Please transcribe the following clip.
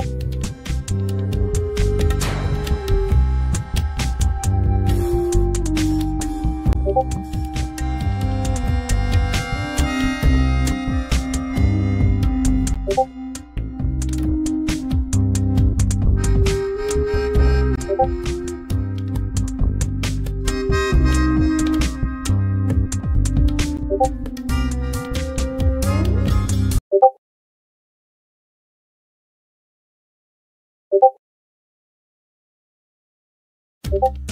こ you